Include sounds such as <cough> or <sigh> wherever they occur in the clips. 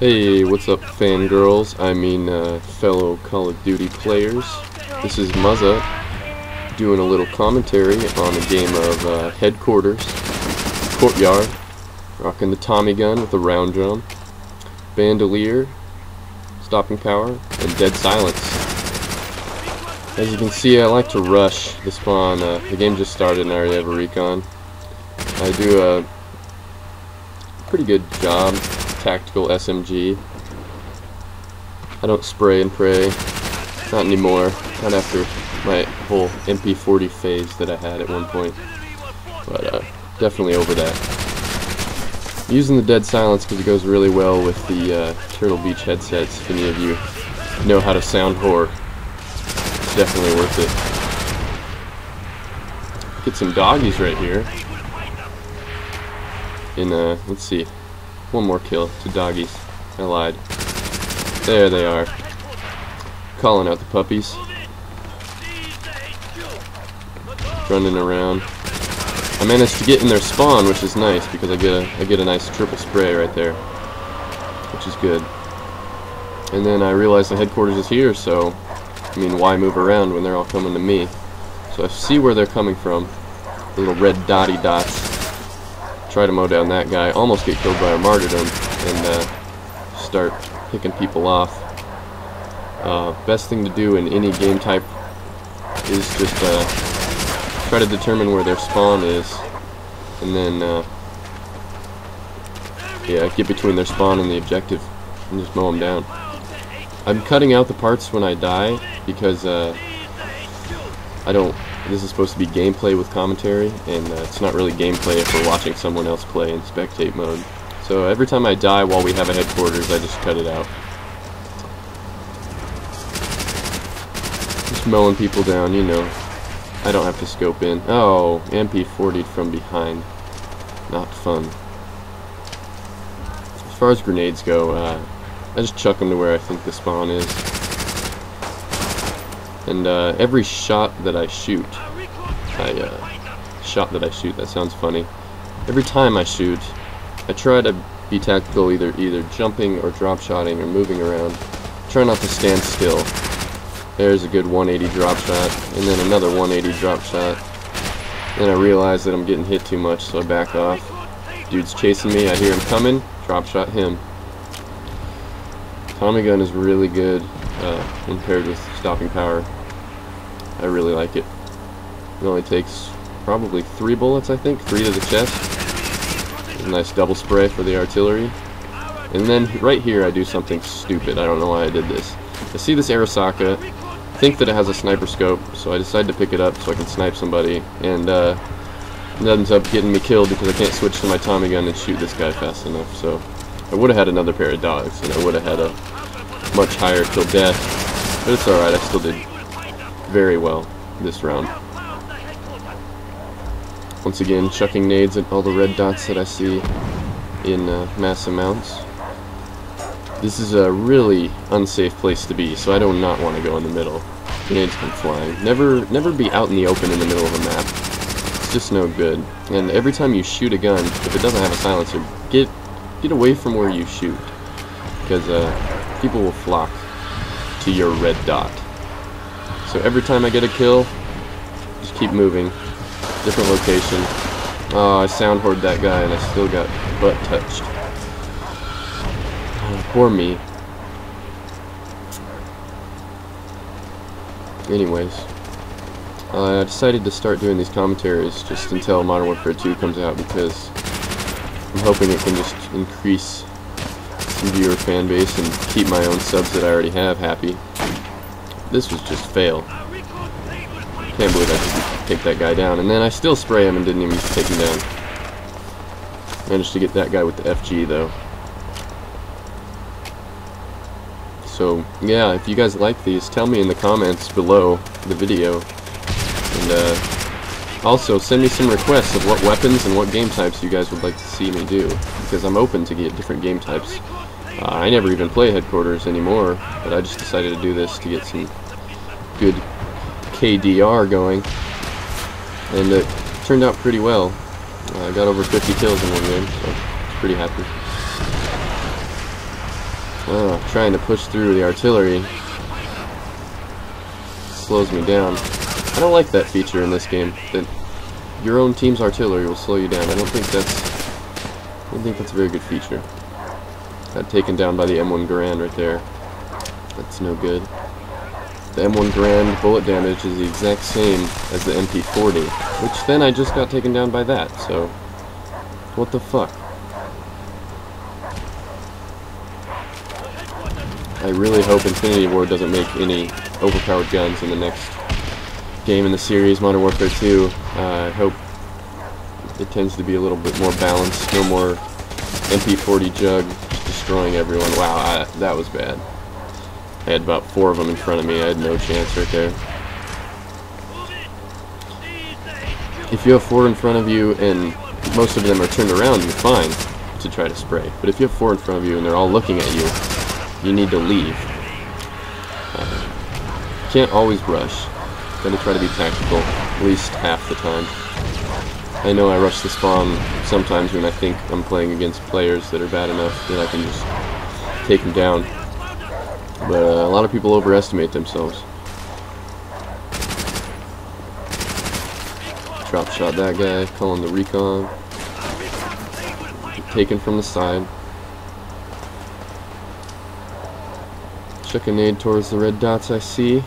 Hey, what's up fangirls? I mean, uh, fellow Call of Duty players. This is Muzza doing a little commentary on a game of uh, Headquarters, Courtyard, rocking the Tommy gun with a round drum, Bandolier, Stopping Power, and Dead Silence. As you can see, I like to rush the spawn. Uh, the game just started and I already have a recon. I do a pretty good job tactical SMG. I don't spray and pray. Not anymore. Not after my whole MP40 phase that I had at one point. But uh, definitely over that. I'm using the Dead Silence because it goes really well with the uh, Turtle Beach headsets. If any of you know how to sound whore, it's definitely worth it. Get some doggies right here. In, uh, let's see, one more kill to doggies. I lied. There they are. Calling out the puppies. Running around. I managed to get in their spawn, which is nice because I get a I get a nice triple spray right there, which is good. And then I realized the headquarters is here, so I mean, why move around when they're all coming to me? So I see where they're coming from. The little red dotty dots try to mow down that guy, almost get killed by a martyrdom, and uh, start picking people off. Uh, best thing to do in any game type is just uh, try to determine where their spawn is, and then uh, yeah, get between their spawn and the objective, and just mow them down. I'm cutting out the parts when I die because uh, I don't this is supposed to be gameplay with commentary, and uh, it's not really gameplay if we're watching someone else play in spectate mode. So every time I die while we have a headquarters, I just cut it out. Just mowing people down, you know. I don't have to scope in. Oh, MP40 from behind. Not fun. As far as grenades go, uh, I just chuck them to where I think the spawn is. And uh, every shot that I shoot, I, uh, shot that I shoot, that sounds funny. Every time I shoot, I try to be tactical, either either jumping or drop shotting or moving around. Try not to stand still. There's a good 180 drop shot, and then another 180 drop shot. Then I realize that I'm getting hit too much, so I back off. Dude's chasing me, I hear him coming, drop shot him. Tommy gun is really good uh, when paired with stopping power. I really like it. It only takes probably three bullets, I think, three to the chest. Nice double spray for the artillery. And then right here I do something stupid. I don't know why I did this. I see this Arisaka, think that it has a sniper scope, so I decide to pick it up so I can snipe somebody. And uh, it ends up getting me killed because I can't switch to my Tommy gun and shoot this guy fast enough. So I would have had another pair of dogs, and I would have had a much higher kill death. But it's alright, I still did very well this round. Once again, chucking nades at all the red dots that I see in uh, mass amounts. This is a really unsafe place to be, so I do not want to go in the middle. Grenades come flying. Never, never be out in the open in the middle of a map. It's just no good. And every time you shoot a gun, if it doesn't have a silencer, get get away from where you shoot, because uh, people will flock to your red dot. So every time I get a kill, just keep moving. Different location. Oh, I sound whored that guy and I still got butt touched. Oh, poor me. Anyways, uh, I decided to start doing these commentaries just until Modern Warfare 2 comes out because I'm hoping it can just increase some viewer fan base and keep my own subs that I already have happy. This was just fail. Can't believe I could take that guy down. And then I still spray him and didn't even take him down. Managed to get that guy with the FG though. So, yeah, if you guys like these, tell me in the comments below the video. And, uh, also, send me some requests of what weapons and what game types you guys would like to see me do. Because I'm open to get different game types. Uh, I never even play Headquarters anymore, but I just decided to do this to get some good KDR going. And it turned out pretty well. I got over 50 kills in one game, so pretty happy. Trying to push through the artillery slows me down. I don't like that feature in this game, that your own team's artillery will slow you down. I don't think that's I don't think that's a very good feature. Got taken down by the M1 Garand right there. That's no good. The M1 Garand bullet damage is the exact same as the MP40, which then I just got taken down by that, so what the fuck? I really hope Infinity Ward doesn't make any overpowered guns in the next game in the series, Modern Warfare 2. Uh, I hope it tends to be a little bit more balanced, no more MP40 jug destroying everyone. Wow, I, that was bad. I had about four of them in front of me. I had no chance right there. If you have four in front of you and most of them are turned around, you're fine to try to spray. But if you have four in front of you and they're all looking at you, you need to leave. Uh, can't always rush. Gotta try to be tactical, at least half the time. I know I rush the spawn sometimes when I think I'm playing against players that are bad enough that I can just take them down. But uh, a lot of people overestimate themselves. Drop shot that guy, calling the recon. Taken from the side. Chuck a nade towards the red dots I see.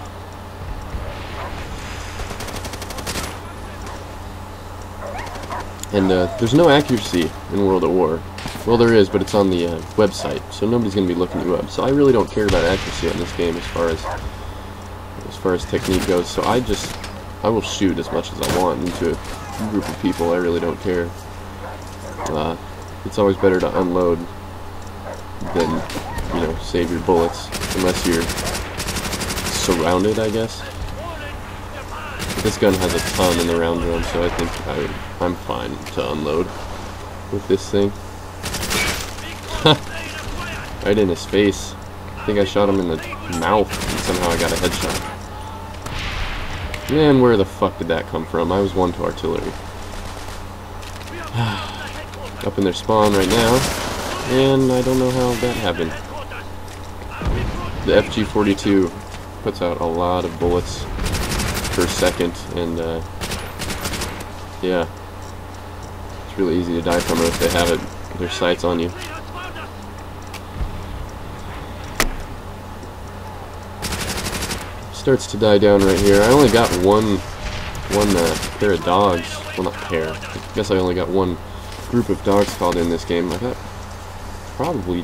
And uh, there's no accuracy in World at War. Well, there is, but it's on the uh, website, so nobody's going to be looking you up. So I really don't care about accuracy on this game as far as as far as technique goes. So I just I will shoot as much as I want into a group of people. I really don't care. Uh, it's always better to unload than you know save your bullets unless you're surrounded, I guess. This gun has a ton in the round drum, so I think I, I'm fine to unload with this thing. <laughs> right in his face. I think I shot him in the mouth, and somehow I got a headshot. Man, where the fuck did that come from? I was one to artillery. <sighs> Up in their spawn right now, and I don't know how that happened. The FG-42 puts out a lot of bullets per second, and uh, yeah, it's really easy to die from it if they have it, their sights on you. Starts to die down right here. I only got one, one uh, pair of dogs. Well, not pair. I guess I only got one group of dogs called in this game. I got probably,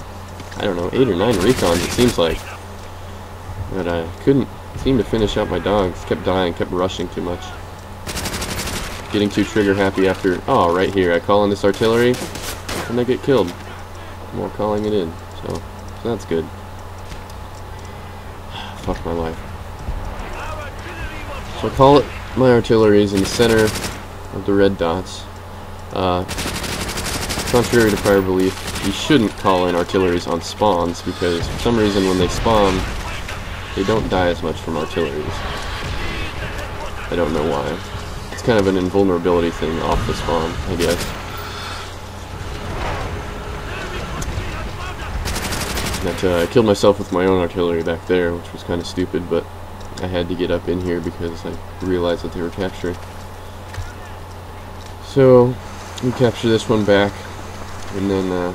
I don't know, eight or nine recons. It seems like, but I couldn't seem to finish out my dogs. Kept dying, kept rushing too much. Getting too trigger happy after, oh, right here. I call in this artillery, and they get killed. More calling it in, so, so that's good. <sighs> Fuck my life. So I call it my artillery is in the center of the red dots. Uh, contrary to prior belief, you shouldn't call in artilleries on spawns because for some reason when they spawn, they don't die as much from artilleries. I don't know why. It's kind of an invulnerability thing off the spawn, I guess. But, uh, I killed myself with my own artillery back there, which was kind of stupid, but I had to get up in here because I realized that they were capturing. So, we capture this one back, and then, uh,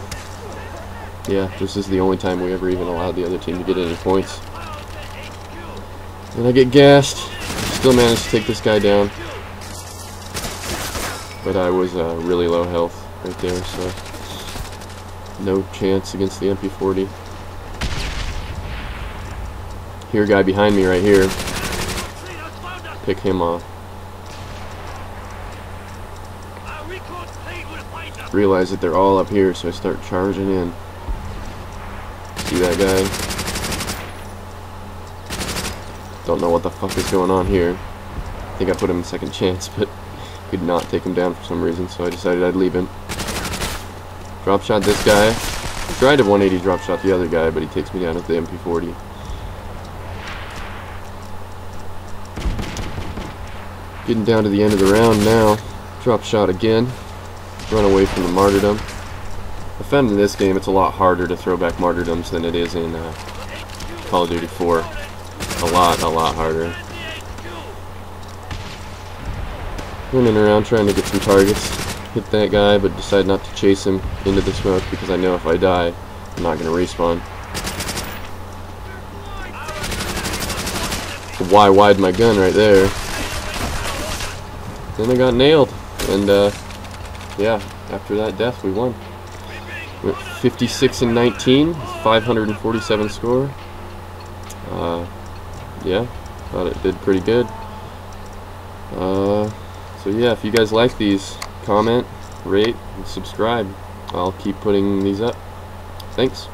yeah, this is the only time we ever even allowed the other team to get any points. And I get gassed, still managed to take this guy down, but I was uh, really low health right there, so no chance against the MP40. Here, guy behind me right here. Pick him off. Realize that they're all up here, so I start charging in. See that guy? Don't know what the fuck is going on here. I think I put him in second chance, <laughs> but could not take him down for some reason, so I decided I'd leave him. Drop shot this guy. Tried to 180 drop shot the other guy, but he takes me down with the MP40. Getting down to the end of the round now. Drop shot again. Run away from the martyrdom. I found in this game it's a lot harder to throw back martyrdoms than it is in uh, Call of Duty 4. A lot, a lot harder. Running around trying to get some targets. Hit that guy, but decide not to chase him into the smoke because I know if I die, I'm not going to respawn. Why wide my gun right there. Then I got nailed. And, uh, yeah, after that death, we won. Went 56 and 19, 547 score. Uh, yeah, thought it did pretty good. Uh, so yeah, if you guys like these, comment, rate, and subscribe. I'll keep putting these up. Thanks.